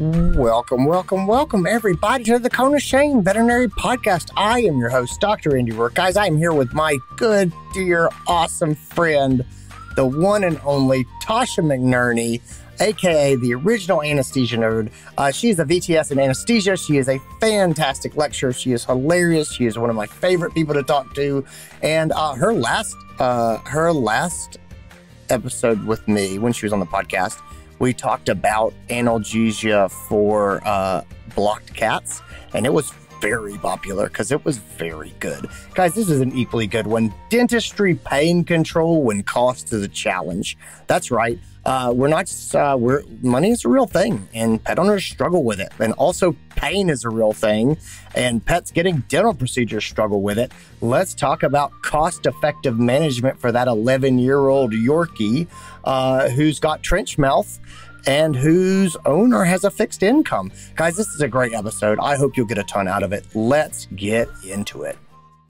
Welcome, welcome, welcome, everybody, to the Cone of Shame Veterinary Podcast. I am your host, Dr. Andy Roark. Guys, I am here with my good, dear, awesome friend, the one and only Tasha McNerney, aka the original anesthesia nerd. Uh, she is a VTS in anesthesia. She is a fantastic lecturer. She is hilarious. She is one of my favorite people to talk to. And uh, her last, uh, her last episode with me when she was on the podcast we talked about analgesia for uh, blocked cats, and it was very popular because it was very good. Guys, this is an equally good one. Dentistry pain control when cost is a challenge. That's right. Uh, we're not just, uh, we're, money is a real thing and pet owners struggle with it. And also pain is a real thing and pets getting dental procedures struggle with it. Let's talk about cost effective management for that 11 year old Yorkie uh, who's got trench mouth and whose owner has a fixed income. Guys, this is a great episode. I hope you'll get a ton out of it. Let's get into it.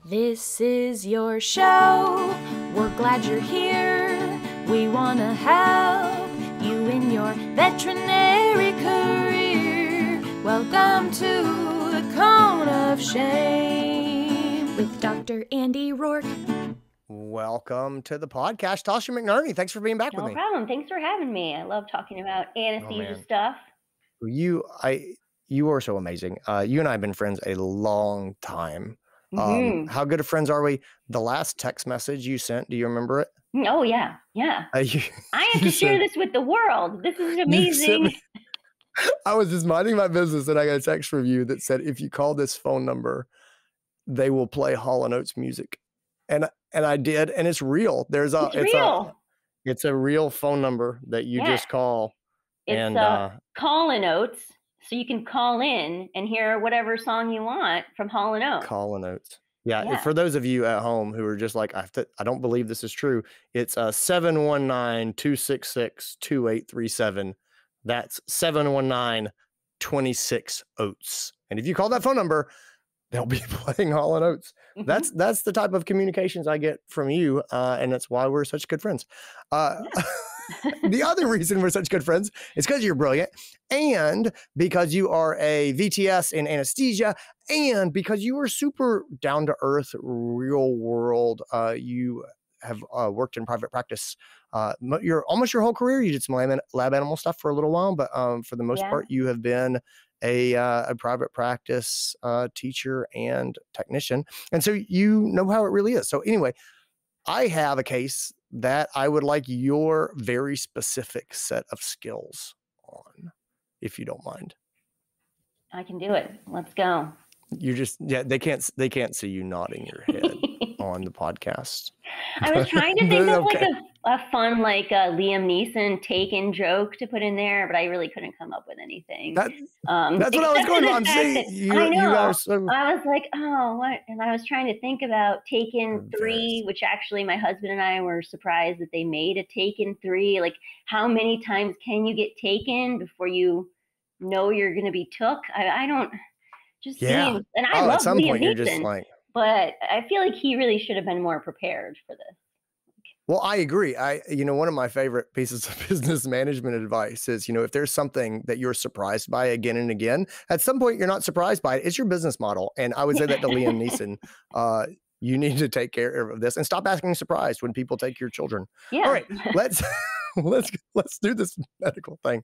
This is your show. We're glad you're here. We want to help you in your veterinary career. Welcome to the Cone of Shame with Dr. Andy Roark. Welcome to the podcast, Tasha McNerney. Thanks for being back no with me. No problem. Thanks for having me. I love talking about anesthesia oh, stuff. You, I, you are so amazing. Uh, you and I have been friends a long time. Um, mm-hmm. How good of friends are we? The last text message you sent, do you remember it? Oh yeah, yeah. Uh, you, I have to share this with the world. This is amazing. Me, I was just minding my business and I got a text from you that said, if you call this phone number, they will play Hall and Oates music. And and I did, and it's real. There's a it's, it's real. A, it's a real phone number that you yeah. just call. It's and, uh, call and Oates, so you can call in and hear whatever song you want from Hall and Oates. Call and Oates. Yeah, yeah, for those of you at home who are just like, I, have to, I don't believe this is true. It's uh, 719 266 2837. That's 719 26 Oates. And if you call that phone number, they'll be playing Hall and Oates. Mm-hmm. That's that's the type of communications I get from you, uh, and that's why we're such good friends. Uh, the other reason we're such good friends is because you're brilliant, and because you are a VTS in anesthesia, and because you are super down to earth, real world. Uh, you have uh, worked in private practice uh, your almost your whole career. You did some lab, lab animal stuff for a little while, but um, for the most yeah. part, you have been a, uh, a private practice uh, teacher and technician. And so you know how it really is. So, anyway, I have a case that I would like your very specific set of skills on, if you don't mind. I can do it. Let's go. You're just yeah. They can't they can't see you nodding your head on the podcast. I was trying to think of okay. like a a fun like uh, Liam Neeson taken joke to put in there, but I really couldn't come up with anything. That, um, that's what I was going on. See, you, I know. So... I was like, oh, what? And I was trying to think about Taken Three, which actually my husband and I were surprised that they made a Taken Three. Like, how many times can you get taken before you know you're going to be took? I, I don't. Just yeah. Seems, and I oh, love Liam Neeson, like... but I feel like he really should have been more prepared for this. Well, I agree. I, you know, one of my favorite pieces of business management advice is, you know, if there's something that you're surprised by again and again, at some point you're not surprised by it. It's your business model. And I would say that to Liam Neeson. Uh, you need to take care of this and stop asking surprised when people take your children. Yeah. All right, let's let's let's do this medical thing.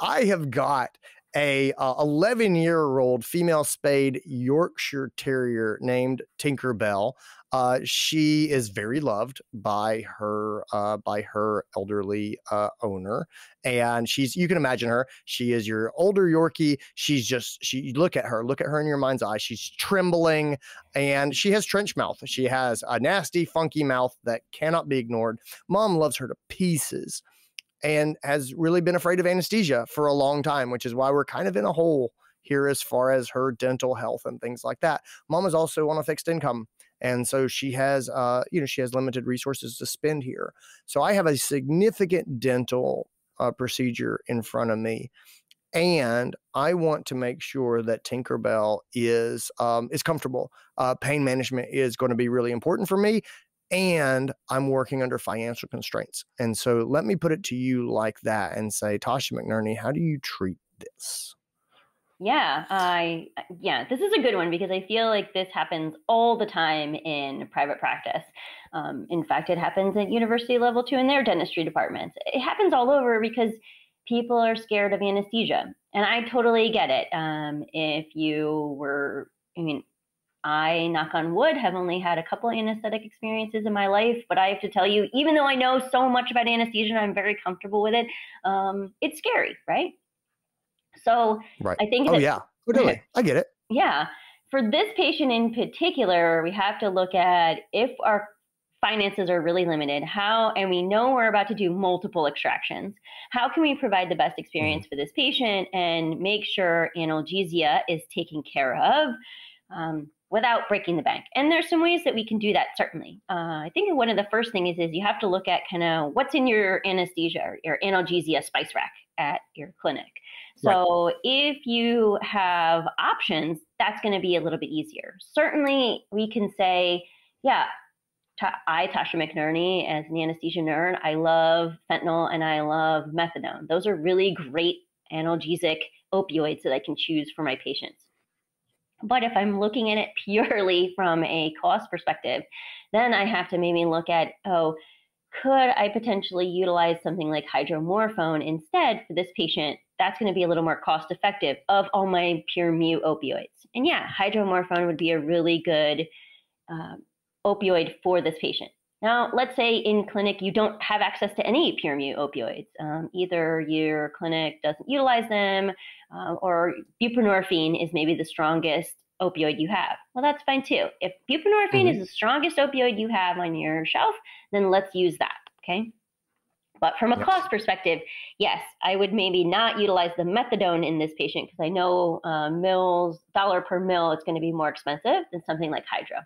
I have got a 11 uh, year old female spayed Yorkshire Terrier named Tinkerbell. Uh, she is very loved by her uh, by her elderly uh, owner, and she's you can imagine her. She is your older Yorkie. She's just she look at her, look at her in your mind's eye. She's trembling, and she has trench mouth. She has a nasty, funky mouth that cannot be ignored. Mom loves her to pieces, and has really been afraid of anesthesia for a long time, which is why we're kind of in a hole here as far as her dental health and things like that. Mom is also on a fixed income and so she has uh, you know she has limited resources to spend here so i have a significant dental uh, procedure in front of me and I want to make sure that Tinkerbell is um, is comfortable. Uh, pain management is going to be really important for me, and I'm working under financial constraints. And so, let me put it to you like that and say, Tasha McNerney, how do you treat this? Yeah, I yeah, this is a good one because I feel like this happens all the time in private practice. Um, in fact, it happens at university level too in their dentistry departments. It happens all over because people are scared of anesthesia, and I totally get it. Um, if you were, I mean, I, knock on wood, have only had a couple anesthetic experiences in my life, but I have to tell you, even though I know so much about anesthesia and I'm very comfortable with it, um, it's scary, right? So right. I think. Oh, yeah. Totally. I get it. Yeah. For this patient in particular, we have to look at if our finances are really limited, how, and we know we're about to do multiple extractions, how can we provide the best experience mm-hmm. for this patient and make sure analgesia is taken care of? Um, without breaking the bank. And there's some ways that we can do that, certainly. Uh, I think one of the first things is, is you have to look at kind of what's in your anesthesia or your analgesia spice rack at your clinic. So right. if you have options, that's going to be a little bit easier. Certainly, we can say, yeah, I, Tasha McNerney, as an anesthesia nerd, I love fentanyl and I love methadone. Those are really great analgesic opioids that I can choose for my patients. But if I'm looking at it purely from a cost perspective, then I have to maybe look at, oh, could I potentially utilize something like hydromorphone instead for this patient? That's going to be a little more cost effective of all my pure mu opioids. And yeah, hydromorphone would be a really good uh, opioid for this patient. Now, let's say in clinic you don't have access to any pure mu opioids. Um, either your clinic doesn't utilize them, uh, or buprenorphine is maybe the strongest opioid you have. Well, that's fine too. If buprenorphine mm-hmm. is the strongest opioid you have on your shelf, then let's use that. Okay. But from a cost perspective, yes, I would maybe not utilize the methadone in this patient because I know uh, mills, dollar per mill, it's going to be more expensive than something like hydro.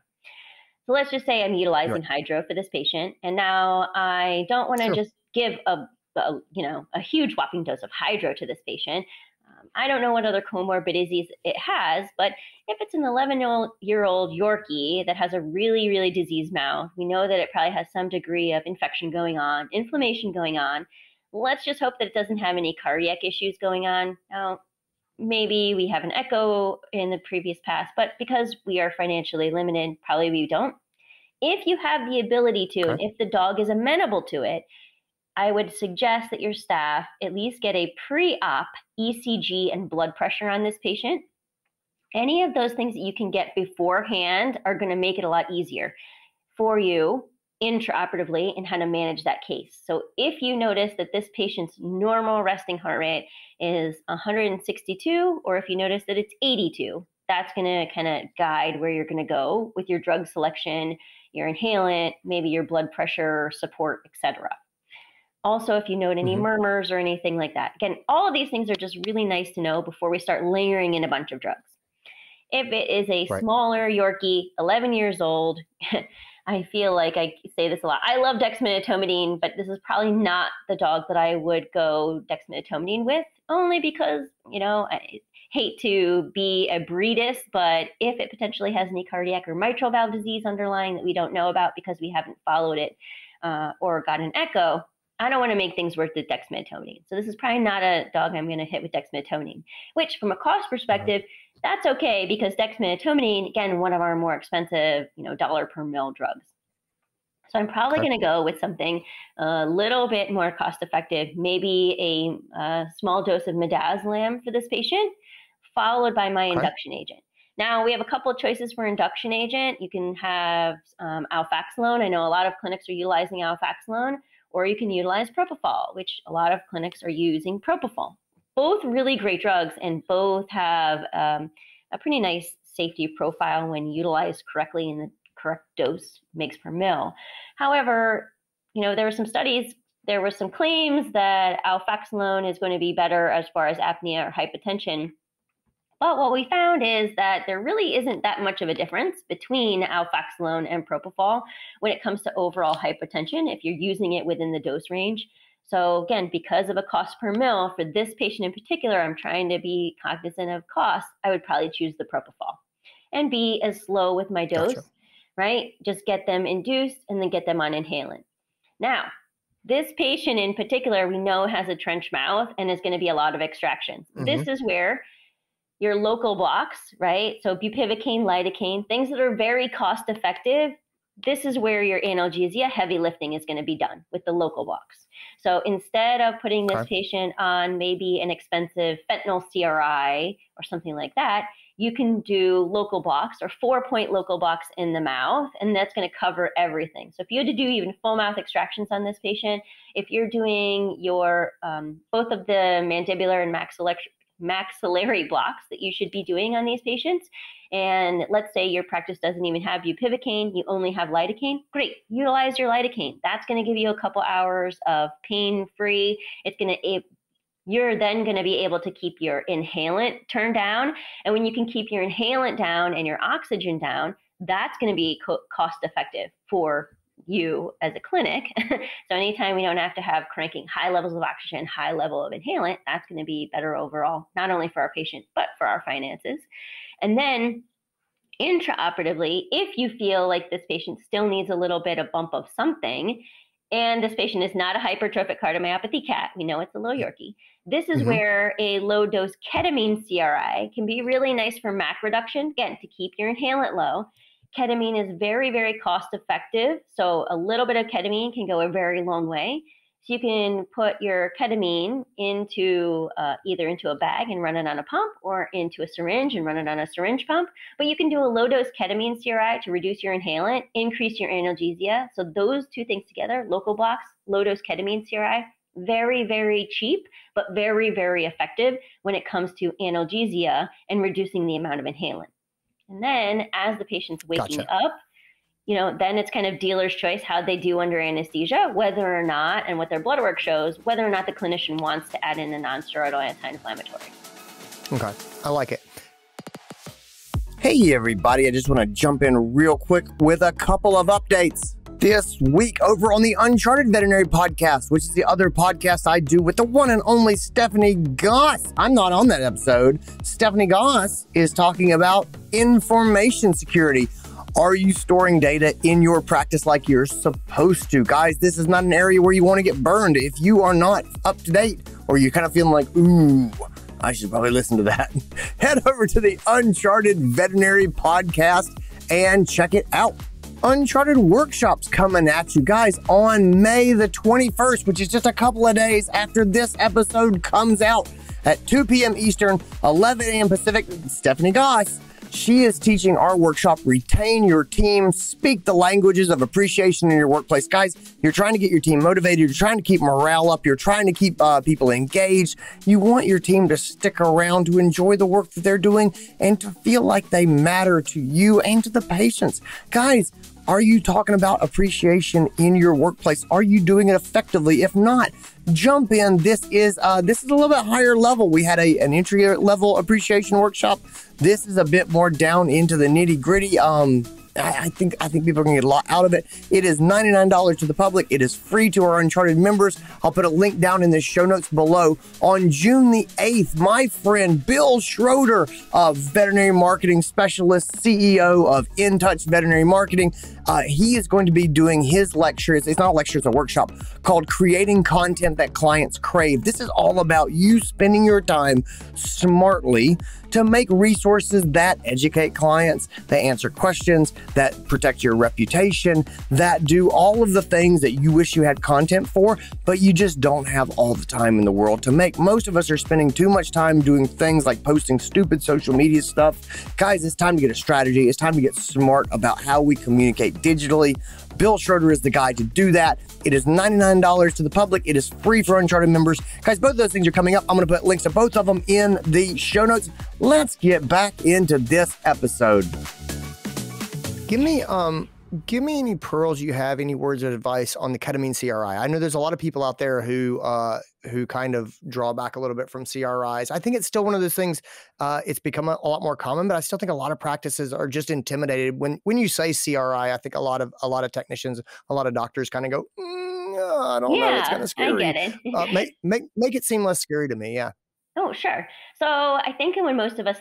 So let's just say I'm utilizing hydro for this patient, and now I don't want to sure. just give a, a, you know a huge whopping dose of hydro to this patient. Um, I don't know what other comorbidities it has, but if it's an 11 year old Yorkie that has a really really diseased mouth, we know that it probably has some degree of infection going on, inflammation going on. Let's just hope that it doesn't have any cardiac issues going on. Now, maybe we have an echo in the previous past, but because we are financially limited, probably we don't. If you have the ability to, okay. and if the dog is amenable to it, I would suggest that your staff at least get a pre op ECG and blood pressure on this patient. Any of those things that you can get beforehand are going to make it a lot easier for you intraoperatively and how to manage that case. So if you notice that this patient's normal resting heart rate is 162, or if you notice that it's 82, that's going to kind of guide where you're going to go with your drug selection, your inhalant, maybe your blood pressure support, etc. Also, if you note any mm-hmm. murmurs or anything like that. Again, all of these things are just really nice to know before we start layering in a bunch of drugs. If it is a right. smaller Yorkie, 11 years old, I feel like I say this a lot. I love dexmedetomidine, but this is probably not the dog that I would go dexmedetomidine with, only because, you know, I hate to be a breedist, but if it potentially has any cardiac or mitral valve disease underlying that we don't know about because we haven't followed it uh, or got an echo, I don't want to make things work with dexmedetomidine. So this is probably not a dog I'm going to hit with dexmedetomidine, which from a cost perspective, that's okay because dexmedetomidine, again, one of our more expensive, you know, dollar per mil drugs. So I'm probably okay. going to go with something a little bit more cost effective, maybe a, a small dose of midazolam for this patient, followed by my okay. induction agent. Now we have a couple of choices for induction agent. You can have um, alfaxalone. I know a lot of clinics are utilizing alfaxalone or you can utilize propofol, which a lot of clinics are using propofol. Both really great drugs and both have um, a pretty nice safety profile when utilized correctly in the correct dose mgs per mil. However, you know, there were some studies, there were some claims that alfaxalone is going to be better as far as apnea or hypotension but what we found is that there really isn't that much of a difference between alfaxalone and propofol when it comes to overall hypotension if you're using it within the dose range. So again, because of a cost per mil for this patient in particular, I'm trying to be cognizant of cost. I would probably choose the propofol and be as slow with my dose, gotcha. right? Just get them induced and then get them on inhalant. Now, this patient in particular, we know has a trench mouth and is going to be a lot of extractions. Mm-hmm. This is where your local blocks, right? So bupivacaine, lidocaine, things that are very cost effective. This is where your analgesia heavy lifting is going to be done with the local blocks. So instead of putting this okay. patient on maybe an expensive fentanyl CRI or something like that, you can do local blocks or four point local blocks in the mouth, and that's going to cover everything. So if you had to do even full mouth extractions on this patient, if you're doing your um, both of the mandibular and maxillary maxillary blocks that you should be doing on these patients. And let's say your practice doesn't even have bupivacaine, you only have lidocaine. Great, utilize your lidocaine. That's going to give you a couple hours of pain free. It's going to you're then going to be able to keep your inhalant turned down. And when you can keep your inhalant down and your oxygen down, that's going to be co- cost effective for you as a clinic. so anytime we don't have to have cranking high levels of oxygen, high level of inhalant, that's going to be better overall, not only for our patient, but for our finances. And then intraoperatively, if you feel like this patient still needs a little bit of bump of something, and this patient is not a hypertrophic cardiomyopathy cat, we know it's a little Yorkie. This is mm-hmm. where a low dose ketamine CRI can be really nice for MAC reduction, again, to keep your inhalant low ketamine is very, very cost effective. So a little bit of ketamine can go a very long way. So you can put your ketamine into uh, either into a bag and run it on a pump or into a syringe and run it on a syringe pump. But you can do a low dose ketamine CRI to reduce your inhalant, increase your analgesia. So those two things together, local blocks, low dose ketamine CRI, very, very cheap, but very, very effective when it comes to analgesia and reducing the amount of inhalant. And then as the patient's waking gotcha. up, you know, then it's kind of dealer's choice how they do under anesthesia, whether or not, and what their blood work shows, whether or not the clinician wants to add in a nonsteroidal anti-inflammatory. Okay, I like it. Hey, everybody, I just want to jump in real quick with a couple of updates this week over on the Uncharted Veterinary Podcast, which is the other podcast I do with the one and only Stephanie Goss. I'm not on that episode. Stephanie Goss is talking about information security. Are you storing data in your practice like you're supposed to? Guys, this is not an area where you want to get burned. If you are not up to date or you're kind of feeling like, ooh, I should probably listen to that, head over to the Uncharted Veterinary Podcast and check it out. Uncharted Workshops coming at you guys on May the 21st, which is just a couple of days after this episode comes out at 2 p.m. Eastern, 11 a.m. Pacific. Stephanie Goss she is teaching our workshop Retain Your Team, Speak the Languages of Appreciation in Your Workplace. Guys, you're trying to get your team motivated, you're trying to keep morale up, you're trying to keep uh, people engaged. You want your team to stick around, to enjoy the work that they're doing, and to feel like they matter to you and to the patients. Guys, are you talking about appreciation in your workplace? Are you doing it effectively? If not, jump in. This is uh, this is a little bit higher level. We had a an entry level appreciation workshop. This is a bit more down into the nitty gritty. Um, I, think I think people are gonna get a lot out of it. It is ninety nine dollars to the public. It is free to our Uncharted members. I'll put a link down in the show notes below. On June the eighth, my friend Bill Schroeder, a veterinary marketing specialist, CEO of In Touch Veterinary Marketing, uh, he is going to be doing his lecture. It's, it's not a lecture; it's a workshop called "Creating Content That Clients Crave." This is all about you spending your time smartly to make resources that educate clients, that answer questions, that protect your reputation, that do all of the things that you wish you had content for, but you just don't have all the time in the world to make. Most of us are spending too much time doing things like posting stupid social media stuff. Guys, it's time to get a strategy. It's time to get smart about how we communicate digitally. Bill Schroeder is the guy to do that. It is $99 to the public. It is free for Uncharted members. Guys, both of those things are coming up. I'm going to put links to both of them in the show notes. Let's get back into this episode. Give me um give me any pearls you have, any words of advice on the ketamine CRI. I know there's a lot of people out there who uh, who kind of draw back a little bit from CRIs. I think it's still one of those things. Uh, it's become a, a, lot more common, but I still think a lot of practices are just intimidated when when you say CRI. I think a lot of a lot of technicians, a lot of doctors kind of go, mm, I don't yeah, know, it's kind of scary. I get it. uh, make make make it seem less scary to me. Yeah. Oh, sure. So I think when most of us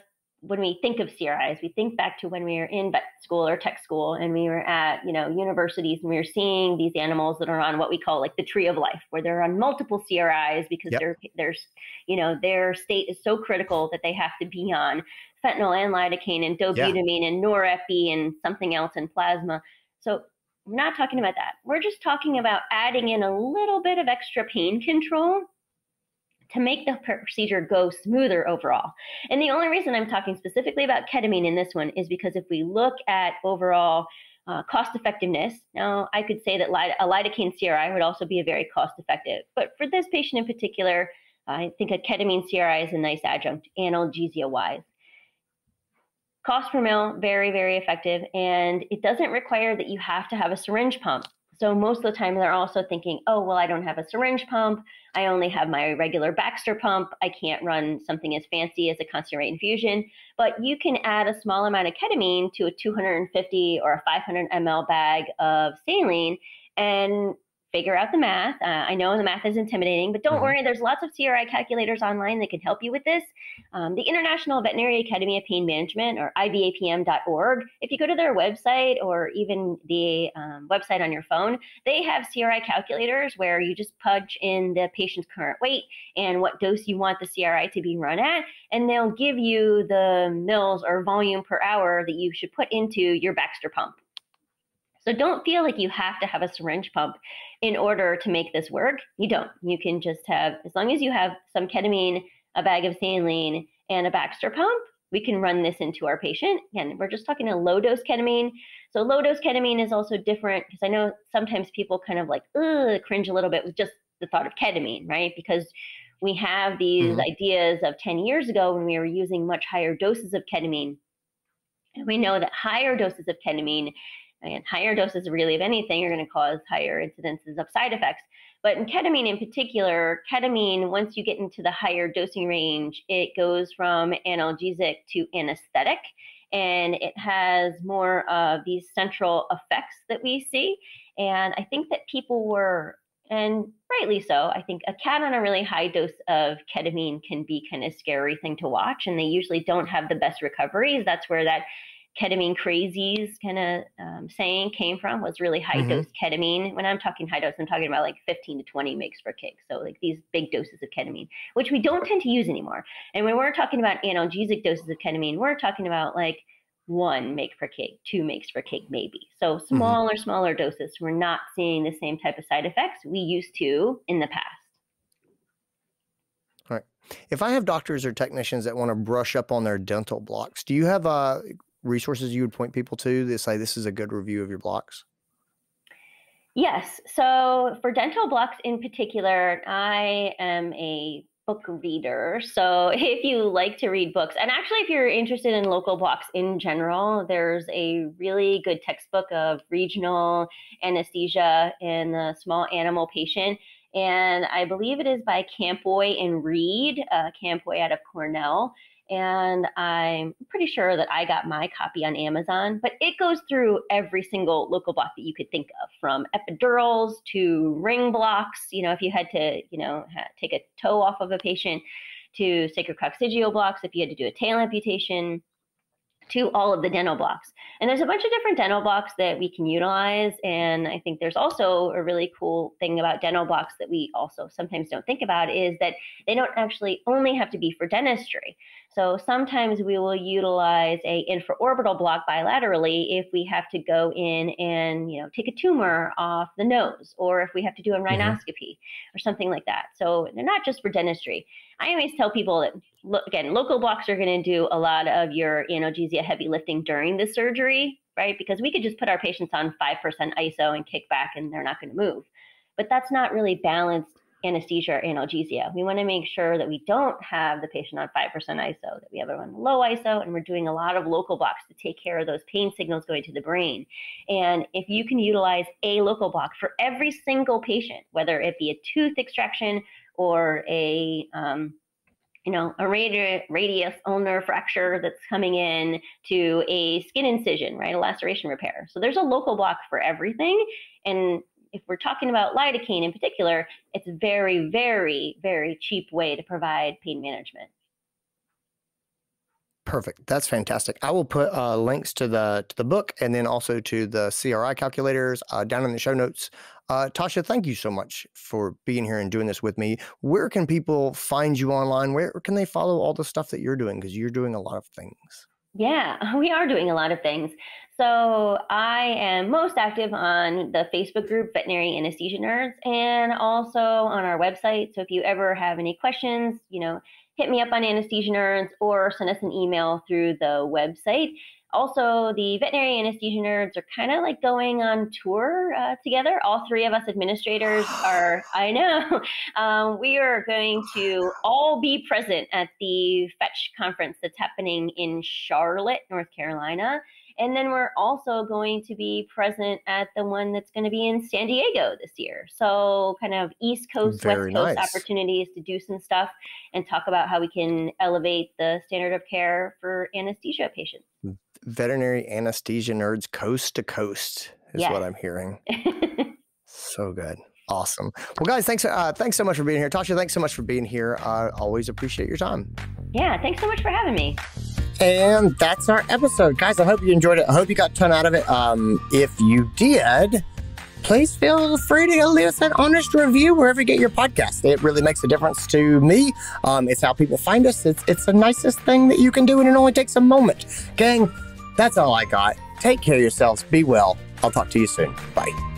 when we think of CRIs, we think back to when we were in vet school or tech school and we were at, you know, universities and we were seeing these animals that are on what we call like the tree of life, where they're on multiple CRIs because yep. their there's, you know, their state is so critical that they have to be on fentanyl and lidocaine and dobutamine yeah. and norepi and something else in plasma. So we're not talking about that. We're just talking about adding in a little bit of extra pain control to make the procedure go smoother overall. And the only reason I'm talking specifically about ketamine in this one is because if we look at overall uh, cost effectiveness, now I could say that a lidocaine CRI would also be a very cost effective. But for this patient in particular, I think a ketamine CRI is a nice adjunct, analgesia wise. Cost per mil, very, very effective. And it doesn't require that you have to have a syringe pump. So most of the time, they're also thinking, oh, well, I don't have a syringe pump. I only have my regular Baxter pump. I can't run something as fancy as a constant rate infusion. But you can add a small amount of ketamine to a 250 or a 500 ml bag of saline and figure out the math. Uh, I know the math is intimidating, but don't mm-hmm. worry, there's lots of CRI calculators online that can help you with this. Um, the International Veterinary Academy of Pain Management, or IVAPM.org, if you go to their website or even the um, website on your phone, they have CRI calculators where you just punch in the patient's current weight and what dose you want the CRI to be run at, and they'll give you the mils or volume per hour that you should put into your Baxter pump. So don't feel like you have to have a syringe pump in order to make this work. You don't. You can just have, as long as you have some ketamine, a bag of saline, and a Baxter pump, we can run this into our patient. And we're just talking a low dose ketamine. So low dose ketamine is also different because I know sometimes people kind of like cringe a little bit with just the thought of ketamine, right? Because we have these mm-hmm. ideas of 10 years ago when we were using much higher doses of ketamine. And we know that higher doses of ketamine and higher doses really of anything are going to cause higher incidences of side effects. But in ketamine in particular, ketamine, once you get into the higher dosing range, it goes from analgesic to anesthetic. And it has more of these central effects that we see. And I think that people were, and rightly so, I think a cat on a really high dose of ketamine can be kind of scary thing to watch. And they usually don't have the best recoveries. That's where that ketamine crazies kind of um, saying came from was really high mm-hmm. dose ketamine. When I'm talking high dose, I'm talking about like 15 to 20 mg per kg. So like these big doses of ketamine, which we don't tend to use anymore. And when we're talking about analgesic doses of ketamine, we're talking about like one make per kg, two makes per kg maybe. So mm-hmm. smaller, mm-hmm. smaller doses. We're not seeing the same type of side effects we used to in the past. All right. If I have doctors or technicians that want to brush up on their dental blocks, do you have a resources you would point people to that say this is a good review of your blocks? Yes. So for dental blocks in particular, I am a book reader. So if you like to read books, and actually, if you're interested in local blocks in general, there's a really good textbook of regional anesthesia in the small animal patient. And I believe it is by Campoy and Read, uh, Campoy out of Cornell and I'm pretty sure that I got my copy on Amazon, but it goes through every single local block that you could think of from epidurals to ring blocks. You know, if you had to, you know, take a toe off of a patient to sacrococcygeal blocks, if you had to do a tail amputation, to all of the dental blocks. And there's a bunch of different dental blocks that we can utilize. And I think there's also a really cool thing about dental blocks that we also sometimes don't think about is that they don't actually only have to be for dentistry. So sometimes we will utilize a infraorbital block bilaterally if we have to go in and you know take a tumor off the nose, or if we have to do a mm-hmm. rhinoscopy mm-hmm. or something like that. So they're not just for dentistry. I always tell people that again, local blocks are going to do a lot of your analgesia heavy lifting during the surgery, right? Because we could just put our patients on 5% ISO and kick back and they're not going to move. But that's not really balanced anesthesia or analgesia. We want to make sure that we don't have the patient on 5% ISO, that we have on low ISO, and we're doing a lot of local blocks to take care of those pain signals going to the brain. And if you can utilize a local block for every single patient, whether it be a tooth extraction or a um, you know, a radius, radius ulnar fracture that's coming in to a skin incision, right? A laceration repair. So there's a local block for everything. And if we're talking about lidocaine in particular, it's very, very, very cheap way to provide pain management. Perfect. That's fantastic. I will put uh, links to the to the book and then also to the CRI calculators uh, down in the show notes. Uh, Tasha, thank you so much for being here and doing this with me. Where can people find you online? Where can they follow all the stuff that you're doing? Because you're doing a lot of things. Yeah, we are doing a lot of things. So I am most active on the Facebook group Veterinary Anesthesia Nerds and also on our website. So if you ever have any questions, you know, hit me up on Anesthesia Nerds or send us an email through the website. Also, the veterinary anesthesia nerds are kind of like going on tour uh, together. All three of us administrators are, I know, um, we are going to all be present at the Fetch conference that's happening in Charlotte, North Carolina. And then we're also going to be present at the one that's going to be in San Diego this year. So, kind of East Coast, Very West Coast nice. opportunities to do some stuff and talk about how we can elevate the standard of care for anesthesia patients. Veterinary anesthesia nerds coast to coast is Yes. what I'm hearing. So good. Awesome. Well, guys, thanks. Uh, thanks so much for being here. Tasha, thanks so much for being here. I always appreciate your time. yeah, thanks so much for having me. And that's our episode. Guys, I hope you enjoyed it. I hope you got a ton out of it. Um, if you did, please feel free to leave us an honest review wherever you get your podcast. It really makes a difference to me. Um, it's how people find us. It's, it's the nicest thing that you can do, and it only takes a moment. Gang, that's all I got. Take care of yourselves. Be well. I'll talk to you soon. Bye.